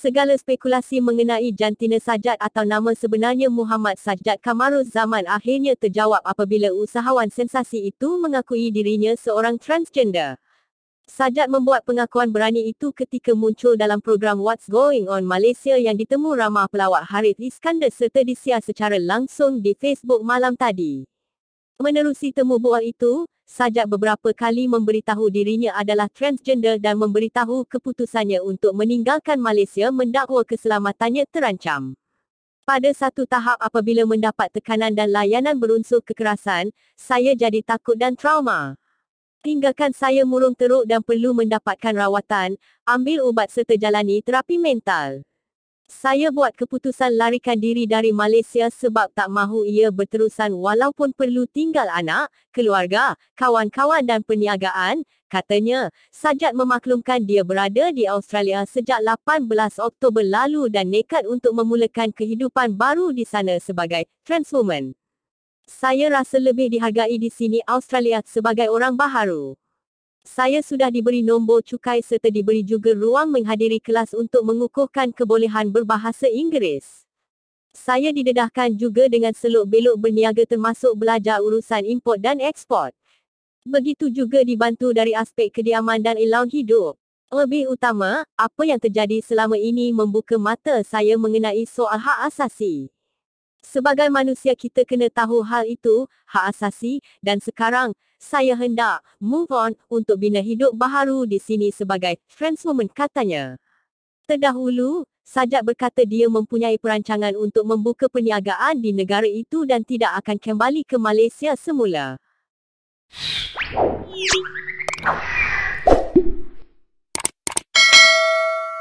Segala spekulasi mengenai jantina Sajat atau nama sebenarnya Muhammad Sajat Kamaruz Zaman akhirnya terjawab apabila usahawan sensasi itu mengakui dirinya seorang transgender. Sajat membuat pengakuan berani itu ketika muncul dalam program What's Going On Malaysia yang ditemu ramah pelawak Harith Iskandar serta disiar secara langsung di Facebook malam tadi. Menerusi temu bual itu, Sajak beberapa kali memberitahu dirinya adalah transgender dan memberitahu keputusannya untuk meninggalkan Malaysia mendakwa keselamatannya terancam. Pada satu tahap apabila mendapat tekanan dan layanan berunsur kekerasan, saya jadi takut dan trauma. Tinggalkan saya murung teruk dan perlu mendapatkan rawatan, ambil ubat serta jalani terapi mental. Saya buat keputusan larikan diri dari Malaysia sebab tak mahu ia berterusan walaupun perlu tinggal anak, keluarga, kawan-kawan dan perniagaan, katanya. Sajat memaklumkan dia berada di Australia sejak 18 Oktober lalu dan nekat untuk memulakan kehidupan baru di sana sebagai transwoman. Saya rasa lebih dihargai di sini Australia sebagai orang baharu. Saya sudah diberi nombor cukai serta diberi juga ruang menghadiri kelas untuk mengukuhkan kebolehan berbahasa Inggeris. Saya didedahkan juga dengan seluk-beluk berniaga termasuk belajar urusan import dan ekspor. Begitu juga dibantu dari aspek kediaman dan ilaun hidup. Lebih utama, apa yang terjadi selama ini membuka mata saya mengenai soal hak asasi. Sebagai manusia kita kena tahu hal itu, hak asasi, dan sekarang, saya hendak move on untuk bina hidup baharu di sini sebagai transwoman katanya. Terdahulu, Sajak berkata dia mempunyai perancangan untuk membuka perniagaan di negara itu dan tidak akan kembali ke Malaysia semula.